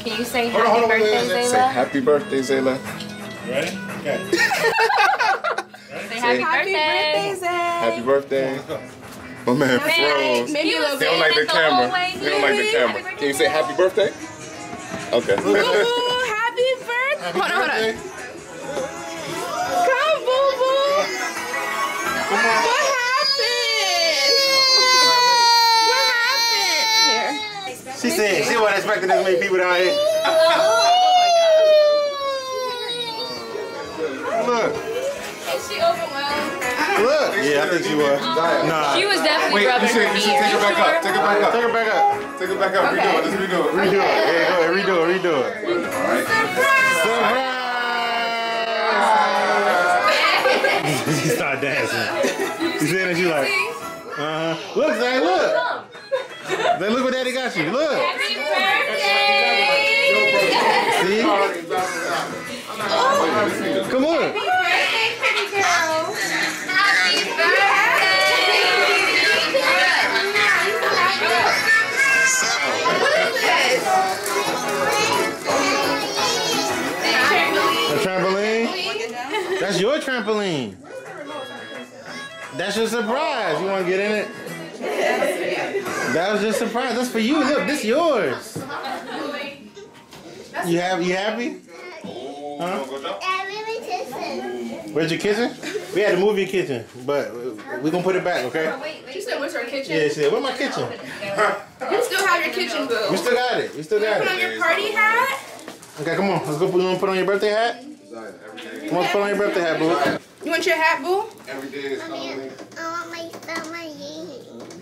Can you say Hold on, happy hold on, birthday, wait, wait. Say Zayla? happy birthday, Zayla. Ready? Okay. Say happy Happy birthday. birthday, Zay. Happy birthday. My man froze. Maybe a They don't like the it the camera. way They don't like the camera. Can you say happy birthday? Okay. Boo boo, happy birthday. Hold on, hold on. Come, boo boo. What happened? What happened? Here. She said she wasn't expecting this many people down here. Look, Is she overwhelmed? look. Yeah, I think she was. Nah. She was definitely Wait, you rubbing should, her you should take it feet. back up. Take it back up. Take up. her back up. Take it back up. Redo it. Let's redo it. Redo it. Yeah, go ahead. Redo it. Redo it. Surprise! Surprise! she started dancing. She said that she like, uh huh. Look, Zay, look. Zay, look what daddy got you. Look. See? Come on. Birthday, pretty girl. Happy A trampoline? That's your trampoline. That's your surprise. You want to get in it? That was your surprise. That's for you. Look, this yours. You have you happy? Huh? Oh, where's your kitchen? We had to move your kitchen, but we're gonna put it back, okay? She said, where's her kitchen? Yeah, she said, where's my kitchen? You still have your kitchen, boo. We still got it. We still got Put on it. your party hat. Okay, come on. Let's go. You wanna put on your birthday hat? Come on, put on your birthday hat, boo. You want your hat, boo? Every day is Halloween.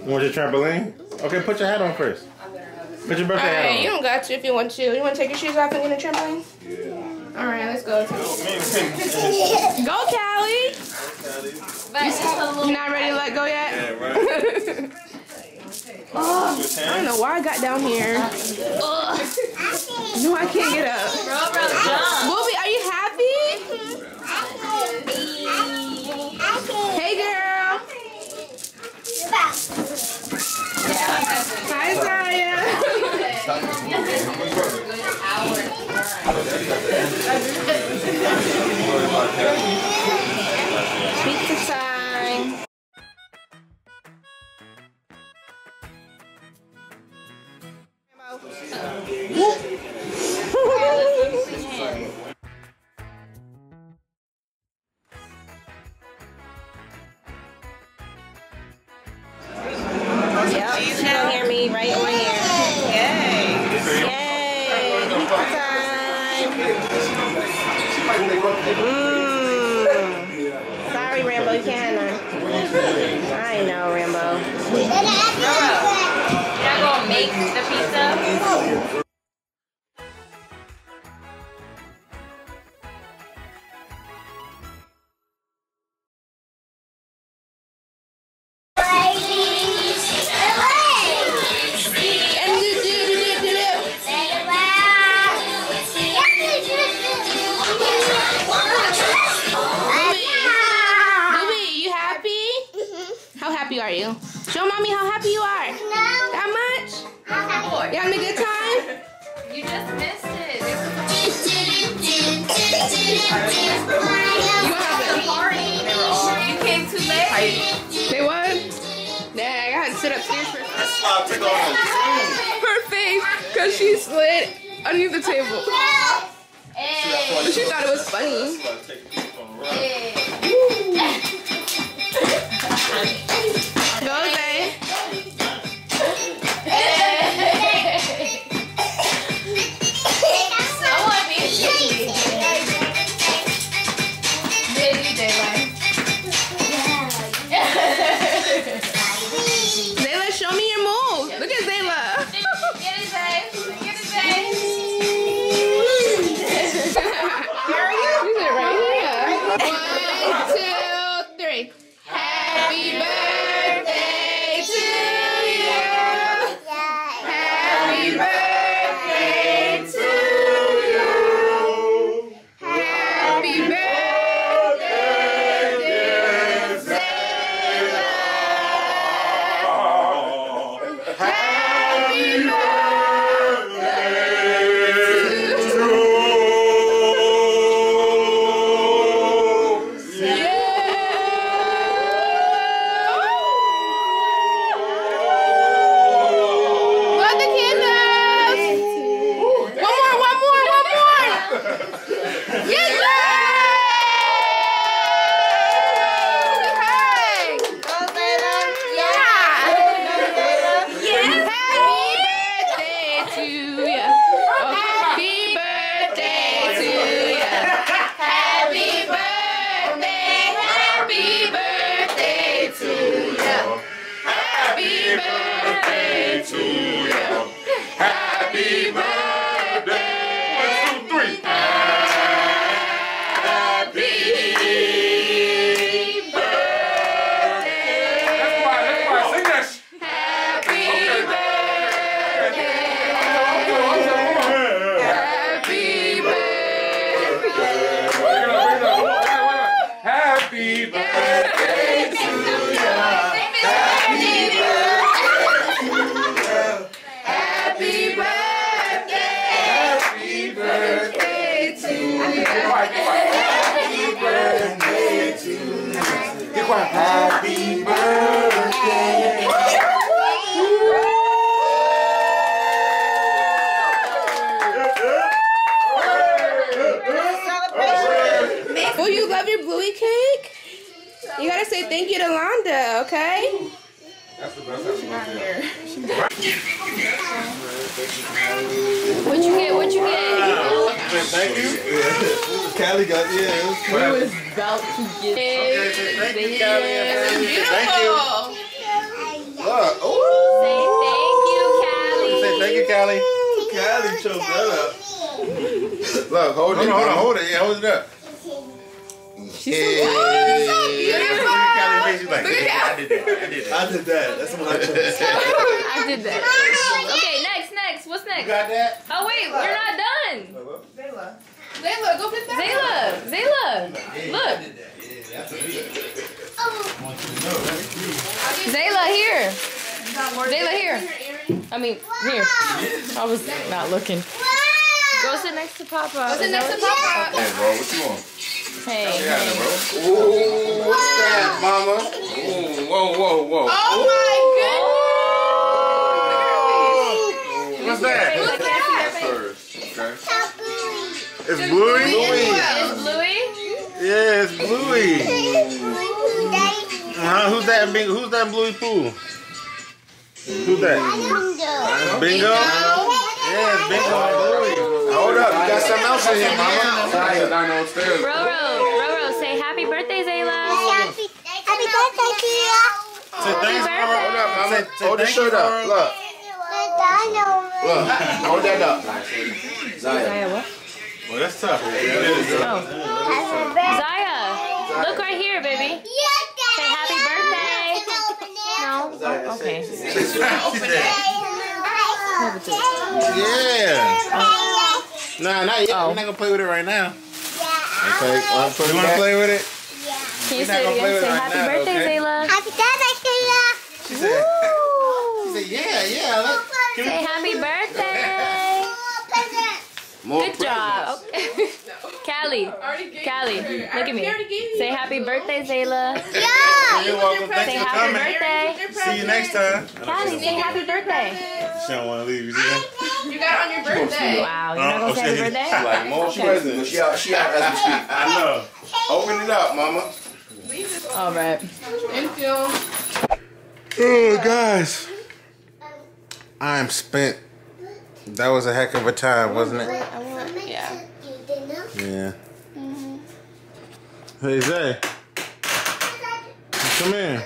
You want your trampoline? Okay, put your hat on first. Put your birthday Alright, you don't got to if you want to. You want to take your shoes off and get a trampoline? Yeah. Alright, let's go. Go, Callie. You not ready to let go yet? oh, I don't know why I got down here. Ugh. No, I can't get up. Bro, bro, jump. Sorry, Rambo, you can't. I know, Rambo. Make the pizza? You have Party. You came too late. a, say what? Dang, I had to sit upstairs for her face because she slid underneath the table. But she thought it was funny. Go, choir. Happy birthday. Oh, you love your bluey cake? You gotta say thank you to Londa, okay? What you get? What you get? Thank you. Callie got yeah. He was about to get Okay, thank you, Callie. Thank you. Look. Ooh. Say thank you, Callie. Say thank you, Callie. Callie choked that up. Look, hold it. Hold on, hold it. Yeah, hold it up. She's Hey. so Look at Callie's. She's like, Look at I did that. I did that. I did that. That's what I chose. I did that. Okay, next, next. What's You got that? Oh wait, you're not done. Zayla, Zayla, go fit that. Zayla, Zayla, look. Zayla here. Zayla here. I mean here. I was not looking. Go sit next to Papa. Sit next to Papa. Hey, bro, what you want? Hey. Yeah, bro. Ooh, what's that, mama? Ooh, whoa, whoa, whoa. Oh What's that? Look, can I see your face? First, okay. It's Bluey? It's Bluey. Yeah, it's Bluey. Uh-huh. Who's that big who's that Bluey Pooh? Who's that? Bingo? Yeah, it's Bingo and Bluey. Hold up, you got something else in here, mama. Sorry, I know upstairs. Roro, Roro, say happy birthday, Zayla. Say thanks, birthday. Mama. Hold up, mama. Say- say Hold the shirt up. Look, look. Hold that up. Zaya, what? Well, that's tough. Oh. Zaya, look right here, baby. Say happy birthday. No? Oh, okay. Yeah. Nah, not yet. Oh. We're not gonna play with it right now. Okay, well, you wanna play with it? Can you say it again? Say it right happy now, birthday, okay? Zayla. She said, she said yeah, yeah. Let, can Say we, happy birthday. More Good job. Okay. Callie, Callie, look at me. Say happy birthday, Zayla. Yeah. you're welcome. Say Thanks for happy coming. birthday. See you next time. Callie, say happy birthday. She don't want to leave. You see? You got it on your birthday. Wow, you're not Oh, gonna say happy okay. birthday? Like more Okay. presents. She out, she out as we speak. I know. Open it up, mama. All right. Thank you. Oh, guys. I am spent. That was a heck of a time, wasn't it? Yeah. Yeah. Mm-hmm. Hey, Zay. Come in.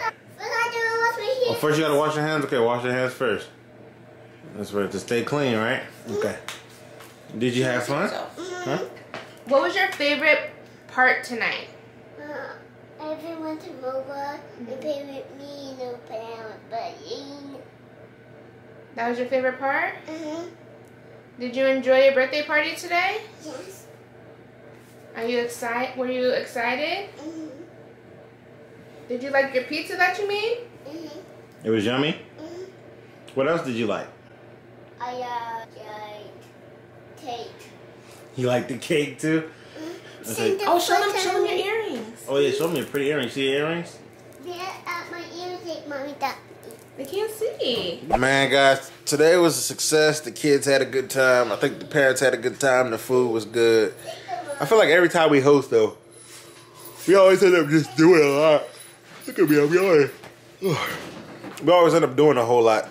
Oh, first you gotta wash your hands. Okay, wash your hands first. That's right. To stay clean, right? Okay. Did you have fun? Huh? What was your favorite part tonight? Uh, everyone to over and play with me and open out but That was your favorite part? uh Did you enjoy your birthday party today? Yes. Are you excited? Were you excited? Mm-hmm. Did you like your pizza that you made? Mm-hmm. It was yummy. Mm-hmm. What else did you like? I uh like cake. You like the cake too? That's Sing like- Oh, show them, show them your earrings. oh yeah, show me your pretty earrings. See the earrings? Yeah, uh, my ears like mommy that. They can't see. Man, guys, today was a success. The kids had a good time. I think the parents had a good time. The food was good. I feel like every time we host, though, we always end up just doing a lot. Look at me, I'm yawning. We always end up doing a whole lot,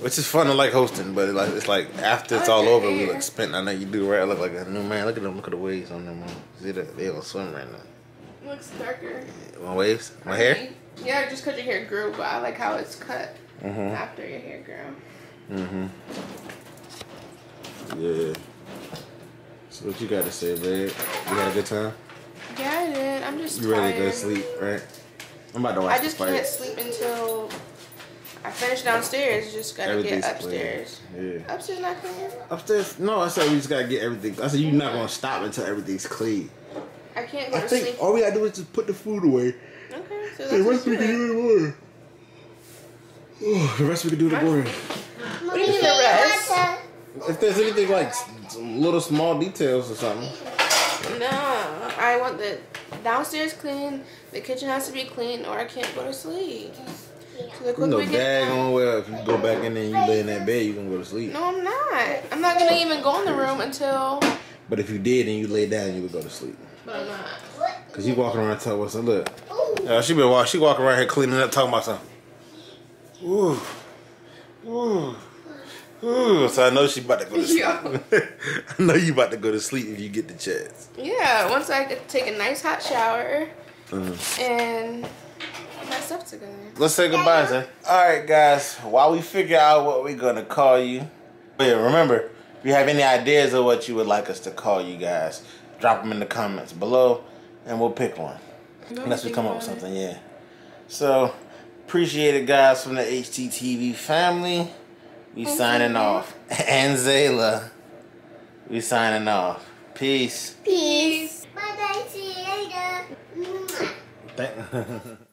which is fun to like hosting. But like it's like after it's all over, we look spent. I know you do, right? I look like a new man. Look at them. Look at the waves on them. man. See that? They don't swim right now. looks darker. My waves? My hair? Yeah, just because your hair grew, but I like how it's cut Mm-hmm. after your hair grew. Mm-hmm. Yeah. So what you got to say, babe? You had a good time? Yeah, I did. I'm just You ready to go to sleep, right? I'm about to watch I just the can't sleep until I finish downstairs. Just gotta get upstairs. clean. Yeah. Upstairs not clean. Upstairs? No, I said we just gotta get everything. I said you're not gonna stop until everything's clean. I can't go I to think sleep. all we gotta do is just put the food away. Okay, so The that's rest we can do in the morning. Oh, the rest we can do in the morning. What do you mean the rest? If there's anything like some little small details or something. No, I want the downstairs clean, the kitchen has to be clean, or I can't go to sleep. So the You quicker know we get daggone well if you go back in there and you lay in that bed, you gonna go to sleep. No, I'm not. I'm not gonna even go in the room until. But if you did and you lay down, you would go to sleep. But I'm not. Cause you walking around telling us, look, Uh, she been walk, she walking around here cleaning up, talking about something. Ooh, ooh, ooh. So I know she about to go to sleep. I know you about to go to sleep if you get the chance. Yeah, once I take a nice hot shower Mm. and put my stuff together. Let's say goodbye, son. All right, guys. While we figure out what we're gonna call you, but yeah, remember, if you have any ideas of what you would like us to call you guys, drop them in the comments below, and we'll pick one. Unless we come up with something, yeah. So, appreciate it, guys, from the HTTV family. We signing off. And Zayla, we signing off. Peace. Peace. Bye bye. See you later. Mwah. thank.